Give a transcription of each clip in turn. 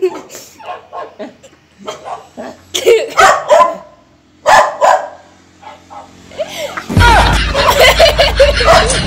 Ah!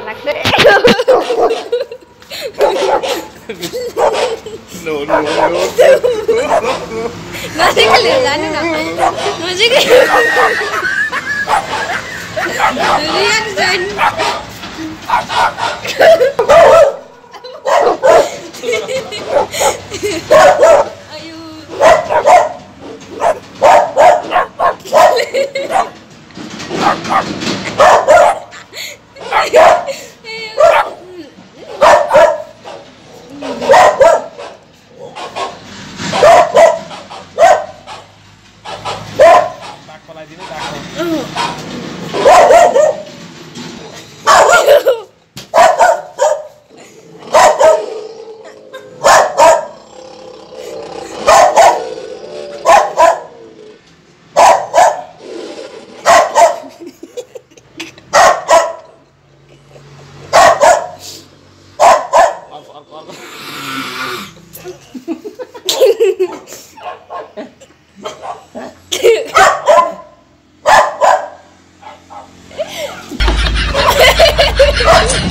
はなくて。No, no, no. なじがれなにななじがれリアクションハハハハ Oh!